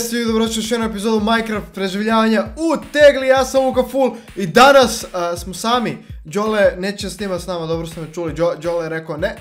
Ste vi dobrodošli u još jednu epizodu Minecraft preživljavanja u tegli, ja sam Luka Full i danas a, smo sami. Đole neće snima s nama, dobro ste me čuli, Đole je rekao ne,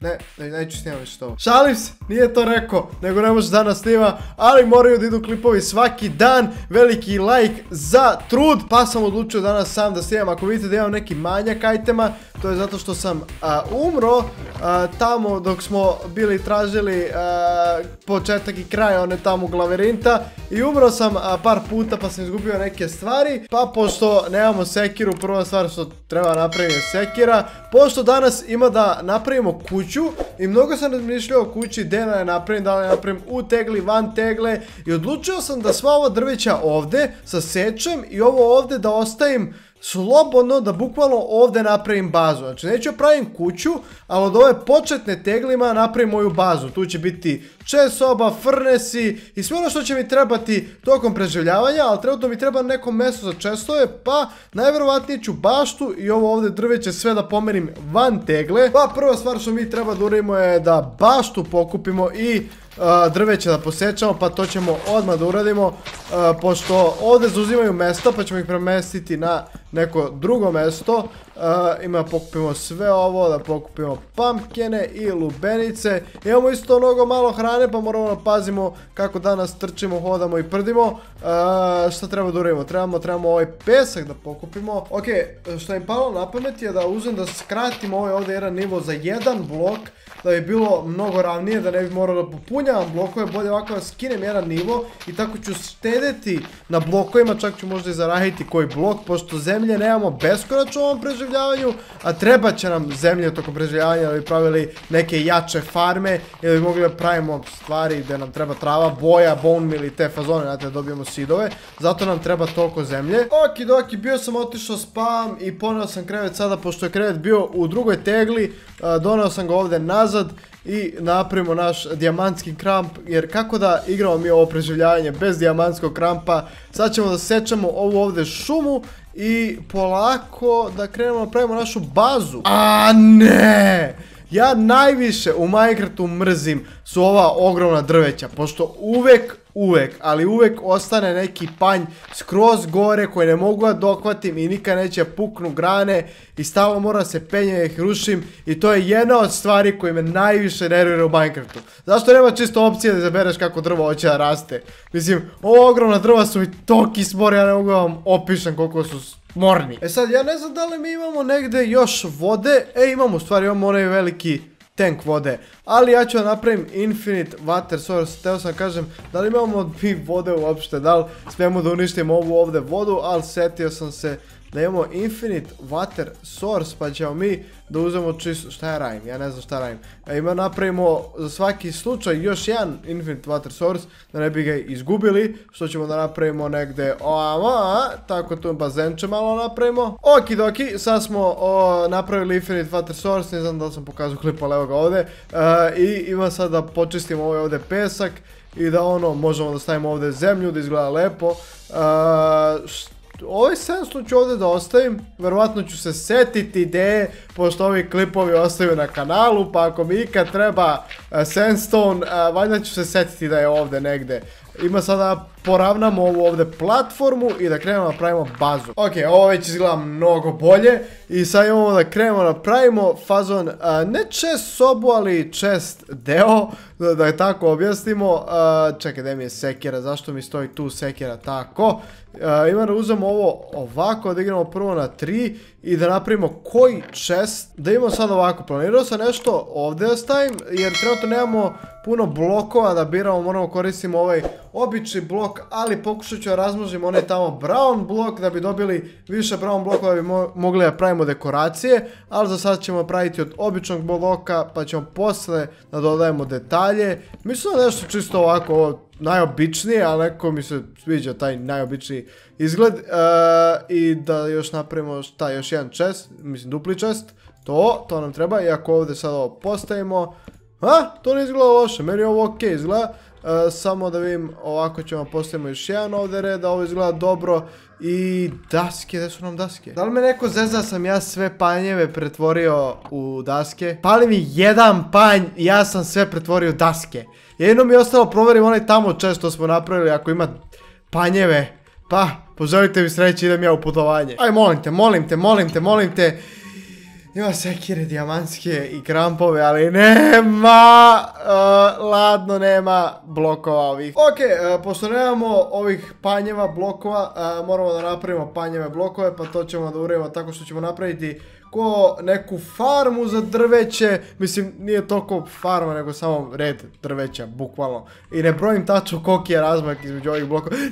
ne, ne, neću snimati više to. Šalim se, nije to rekao, nego ne može danas snima, ali moraju da idu klipovi svaki dan, veliki like za trud, pa sam odlučio danas sam da snimam, ako vidite da imam neki manjak itema, to je zato što sam a, umro a, tamo dok smo bili tražili a, početak i kraj one tamo glaverinta i umro sam par puta pa sam izgubio neke stvari, pa pošto nemamo sekiru, prva stvar što treba napraviti sekira, pošto danas ima da napravimo kuću i mnogo sam razmišljao o kući gdje da je napravim, da je napravim u tegli, van tegle i odlučio sam da sva ova drveća ovdje sasečem i ovo ovdje da ostavim slobodno da bukvalno ovdje napravim bazu. Znači neću pravim kuću, ali od ove početne teglima napravim moju bazu. Tu će biti česoba, frnesi i sve ono što će mi trebati tokom preživljavanja, ali trenutno mi treba neko mesto za česove, pa najvjerovatnije ću baštu i ovo ovdje drveće sve da pomerim van tegle. Pa prva stvar što mi treba da uradimo je da baštu pokupimo i drveće da posjećamo, pa to ćemo odmah da uradimo, pošto ovdje zauzimaju mesta, pa ćemo ih premestiti na neko drugo mesto. Uh, ima pokupimo sve ovo, da pokupimo pumpkine i lubenice. Imamo isto mnogo malo hrane, pa moramo da pazimo kako danas trčimo, hodamo i prdimo. šta treba da uradimo? Trebamo, trebamo ovaj pesak da pokupimo. Ok, što im palo na pamet je da uzem da skratim ovaj ovdje jedan nivo za jedan blok, da bi bilo mnogo ravnije, da ne bi morao da popunjavam blokove, bolje ovako da skinem jedan nivo i tako ću štedeti na blokovima, čak ću možda i zaraditi koji blok, pošto zemlje nemamo beskonačno u ovom preživljavanju, a treba će nam zemlje tokom preživljavanja da bi pravili neke jače farme ili bi mogli da pravimo stvari gdje nam treba trava, boja, bone meal i te fazone, znate da dobijemo sidove, zato nam treba toliko zemlje. Okidoki, bio sam otišao spam i poneo sam krevet sada, pošto je krevet bio u drugoj tegli, doneo sam ga ovdje nazad i napravimo naš dijamantski kramp, jer kako da igramo mi ovo preživljavanje bez dijamantskog krampa, sad ćemo da sečemo ovu ovdje šumu i polako da krenemo da pravimo našu bazu. A ne! Ja najviše u Minecraftu mrzim su ova ogromna drveća, pošto uvek, uvek, ali uvek ostane neki panj skroz gore koji ne mogu da dokvatim i nikad neće puknu grane i stalno mora se penje ih rušim i to je jedna od stvari koji me najviše nervira u Minecraftu. Zašto nema čisto opcije da zabereš kako drvo hoće da raste? Mislim, ovo ogromna drva su mi toki smori, ja ne mogu vam opišem koliko su morni. E sad, ja ne znam da li mi imamo negde još vode. E, imamo u stvari, imamo onaj veliki tank vode. Ali ja ću da napravim infinite water source. Teo sam kažem, da li imamo mi vode uopšte, da li smijemo da uništimo ovu ovdje vodu, ali setio sam se da imamo infinite water source, pa ćemo mi da uzmemo čisto, šta ja radim, ja ne znam šta radim. E, ima napravimo za svaki slučaj još jedan infinite water source, da ne bi ga izgubili, što ćemo da napravimo negde ovamo, tako tu bazenče malo napravimo. Okidoki, sad smo napravili infinite water source, ne znam da sam pokazao klip, ali ovdje. E, I ima sad da počistimo ovaj ovdje pesak i da ono, možemo da stavimo ovdje zemlju, da izgleda lepo. Uh, ovaj sandstone ću ovdje da ostavim, verovatno ću se setiti ideje, pošto ovi klipovi ostaju na kanalu, pa ako mi ikad treba uh, sandstone, uh, valjda ću se setiti da je ovdje negdje. Ima sada poravnamo ovu ovdje platformu i da krenemo da pravimo bazu. Ok, ovo već izgleda mnogo bolje i sad imamo da krenemo da pravimo fazon, ne čest sobu, ali čest deo, da, je tako objasnimo. čekaj, da mi je sekira, zašto mi stoji tu sekira tako? ima da uzmemo ovo ovako, da igramo prvo na 3 i da napravimo koji chest, da imamo sad ovako, planirao sam nešto ovdje da stavim, jer trenutno nemamo puno blokova da biramo, moramo koristimo ovaj obični blok, ali pokušat ću da razmožim onaj tamo brown blok da bi dobili više brown blokova da bi mogli da pravimo dekoracije, ali za sad ćemo praviti od običnog bloka pa ćemo posle da dodajemo detalje. Mislim da nešto čisto ovako najobičnije, ali neko mi se sviđa taj najobičniji izgled. E, I da još napravimo šta, još jedan chest, mislim dupli chest. To, to nam treba i ako ovdje sad ovo postavimo, Ha, to ne izgleda loše, meni je ovo ok izgleda. E, samo da vidim, ovako ćemo postavimo još jedan ovdje red, da ovo izgleda dobro. I daske, gdje su nam daske? Da li me neko zezna sam ja sve panjeve pretvorio u daske? Pali mi jedan panj i ja sam sve pretvorio u daske. Jedino mi je ostalo provjerim onaj tamo često smo napravili ako ima panjeve. Pa, poželite mi sreći, idem ja u putovanje. Aj, molim te, molim te, molim te, molim te. Ima sekire diamantske i krampove, ali nema, uh, ladno nema blokova ovih. Ok, uh, pošto nemamo ovih panjeva blokova, uh, moramo da napravimo panjeve blokove, pa to ćemo da uredimo tako što ćemo napraviti ko neku farmu za drveće, mislim nije toliko farma nego samo red drveća, bukvalno. I ne brojim tačno koliki je razmak između ovih blokova.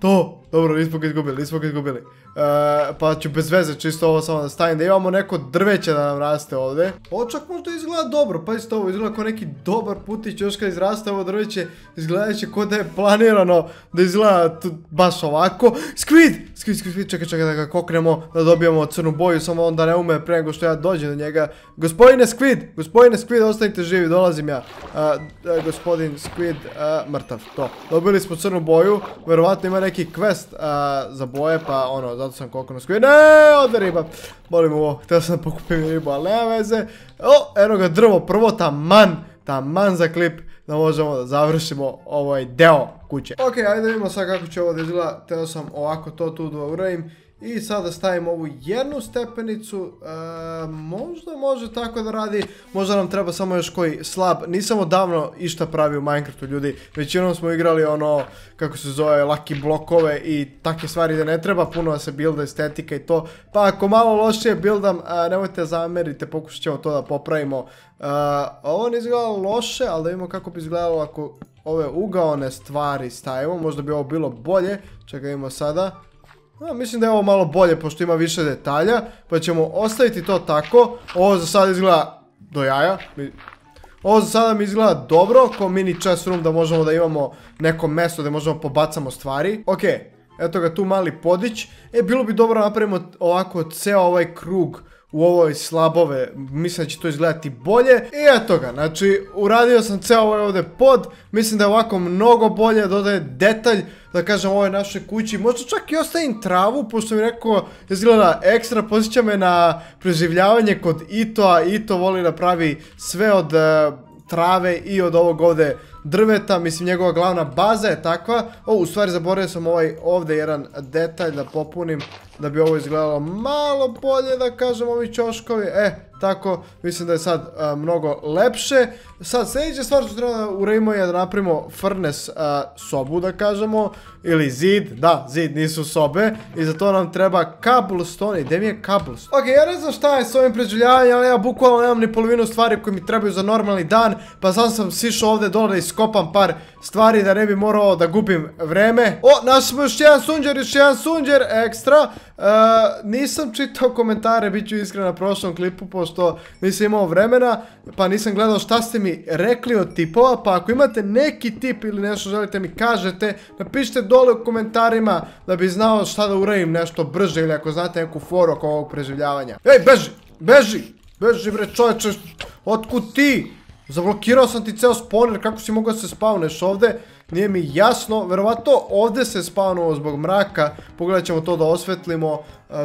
To, dobro, nismo ga izgubili, nismo ga izgubili. E, pa ću bez veze čisto ovo samo da stavim, da imamo neko drveće da nam raste ovdje. Ovo čak možda izgleda dobro, pa isto ovo izgleda kao neki dobar putić, još kad izraste ovo drveće, izgledat će kao da je planirano da izgleda baš ovako. Squid! Squid, squid, squid, čekaj, čekaj da ga koknemo, da dobijemo crnu boju, samo onda ne ume pre nego što ja dođem do njega. Gospodine Squid, gospodine Squid, ostanite živi, dolazim ja. gospodin Squid, mrtav, to. Dobili smo crnu boju, verovatno ima neki quest za boje, pa ono, zato sam koliko nas Ne, ode riba. Molim ovo, htio sam da pokupim ribu, ali nema veze. O, eno ga drvo, prvo taman, taman za klip da možemo da završimo ovaj deo kuće. Ok, ajde vidimo sad kako će ovo da izgleda. Teo sam ovako to tu da uradim. I sada stavimo ovu jednu stepenicu, e, možda može tako da radi, možda nam treba samo još koji slab, nisam odavno išta pravi u Minecraftu ljudi, većinom smo igrali ono, kako se zove, lucky blokove i takve stvari da ne treba puno da se builda estetika i to, pa ako malo lošije buildam, e, nemojte zamerite, pokušat ćemo to da popravimo. E, ovo ne izgleda loše, ali da vidimo kako bi izgledalo ako ove ugaone stvari stavimo, možda bi ovo bilo bolje, čekaj imamo mislim da je ovo malo bolje pošto ima više detalja, pa ćemo ostaviti to tako. Ovo za sada izgleda do jaja. Ovo za sada mi izgleda dobro, kao mini chest room da možemo da imamo neko mesto gdje možemo pobacamo stvari. Ok, eto ga tu mali podić. E, bilo bi dobro napravimo ovako ceo ovaj krug u ovoj slabove, mislim da će to izgledati bolje. I eto ga, znači uradio sam ceo ovaj ovdje pod, mislim da je ovako mnogo bolje, dodaje detalj, da kažem ovoj našoj kući, možda čak i ostavim travu, pošto mi rekao izgleda ekstra, posjeća me na preživljavanje kod Ito-a, Ito voli da pravi sve od eh, trave i od ovog ovdje drveta, mislim njegova glavna baza je takva. O, u stvari zaboravio sam ovaj ovdje jedan detalj da popunim da bi ovo izgledalo malo bolje da kažem ovi čoškovi. E, tako, mislim da je sad mnogo lepše. Sad, sljedeća stvar što treba da uredimo je da napravimo furnace sobu, da kažemo, ili zid, da, zid nisu sobe, i za to nam treba cobblestone, i gdje mi je cobblestone? Ok, ja ne znam šta je s ovim preživljavanjem, ali ja bukvalno nemam ni polovinu stvari koje mi trebaju za normalni dan, pa sam sam sišao ovdje dole da iskopam par stvari da ne bi morao da gubim vreme. O, našli smo još jedan sunđer, još jedan sunđer, ekstra. E, nisam čitao komentare, bit ću iskren na prošlom klipu, pošto nisam imao vremena, pa nisam gledao šta ste mi rekli od tipova, pa ako imate neki tip ili nešto želite mi kažete, napišite dole u komentarima da bi znao šta da uradim nešto brže ili ako znate neku foru oko ovog preživljavanja. Ej, beži, beži, beži bre čovječe, otkud ti? Zablokirao sam ti ceo spawner, kako si mogao se spawneš ovdje? Nije mi jasno, verovatno ovdje se spawnuo zbog mraka. Pogledat ćemo to da osvetlimo.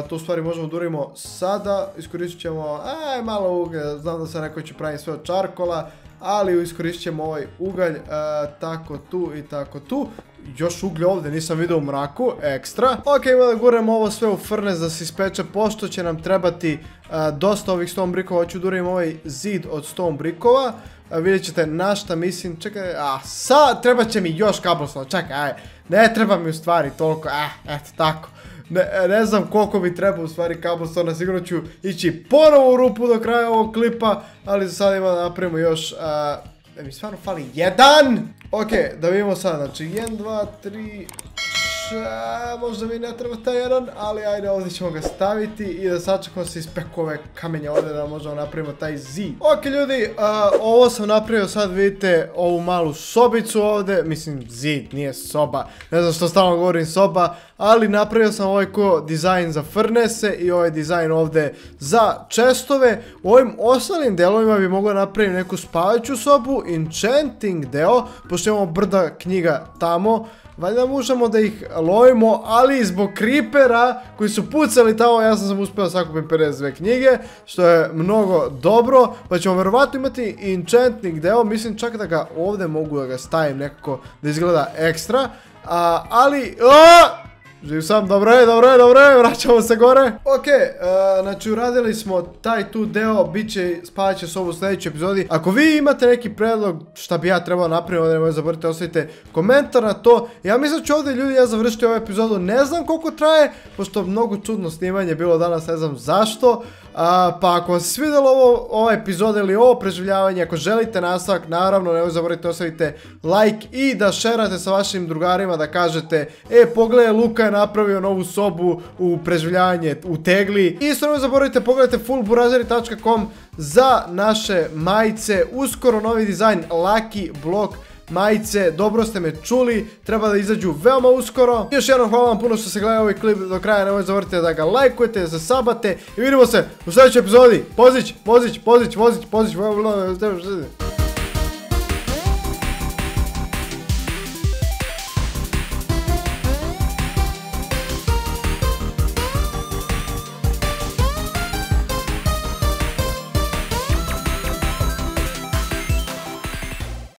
to u stvari možemo da urimo sada. Iskoristit ćemo, aj malo uglja, znam da se neko će praviti sve od čarkola. Ali iskoristit ćemo ovaj ugalj, tako tu i tako tu. Još uglje ovdje, nisam vidio u mraku, ekstra. Ok, ima da gurem ovo sve u furnace da se ispeče, pošto će nam trebati dosta ovih stone brikova. Hoću da urim ovaj zid od stone brikova vidjet ćete na šta mislim, čekaj, a sad treba će mi još cobblestone, čekaj, aj, ne treba mi u stvari toliko, eh, eto tako. Ne, znam koliko mi treba u stvari cobblestone, sigurno ću ići ponovo u rupu do kraja ovog klipa, ali za sada ima da napravimo još, da mi stvarno fali jedan! Ok, da vidimo sad, znači 1, 2, 3, a, možda mi ne treba taj jedan, ali ajde ovdje ćemo ga staviti i da sačekamo se ispeku ove kamenje ovdje da možemo napravimo taj zid. Ok ljudi, ovo sam napravio sad vidite ovu malu sobicu ovdje, mislim zid, nije soba, ne znam što stalno govorim soba, ali napravio sam ovaj ko dizajn za frnese i ovaj dizajn ovdje za čestove. U ovim ostalim delovima bi mogao napraviti neku spavajuću sobu, enchanting deo, pošto imamo brda knjiga tamo. Valjda možemo da ih lovimo, ali zbog creepera koji su pucali tamo, ja sam sam uspio sakupiti 52 knjige, što je mnogo dobro, pa ćemo verovatno imati enchanting deo, mislim čak da ga ovdje mogu da ga stavim nekako da izgleda ekstra, ali... Živ sam, dobro je, dobro je, dobro je, vraćamo se gore. Ok, uh, znači uradili smo taj tu deo, bit će, spavat će s ovu sljedećoj epizodi. Ako vi imate neki predlog šta bi ja trebao napraviti, nemoj zaboravite, ostavite komentar na to. Ja mislim da ću ovdje ljudi ja završiti ovu epizodu, ne znam koliko traje, pošto mnogo čudno snimanje bilo danas, ne znam zašto pa ako vam se svidjelo ovo, ova epizoda ili ovo preživljavanje, ako želite nastavak, naravno ne zaboravite ostavite like i da šerate sa vašim drugarima da kažete e pogledaj Luka je napravio novu sobu u preživljavanje u tegli. I isto ne zaboravite pogledajte fullburazeri.com za naše majice, uskoro novi dizajn Lucky Block majice, dobro ste me čuli, treba da izađu veoma uskoro. Još jednom hvala vam puno što ste gledali ovaj klip do kraja, nemojte zavrtite da ga lajkujete, da se sabate i vidimo se u sljedećoj epizodi. Pozić, pozić, pozić, pozić, pozić,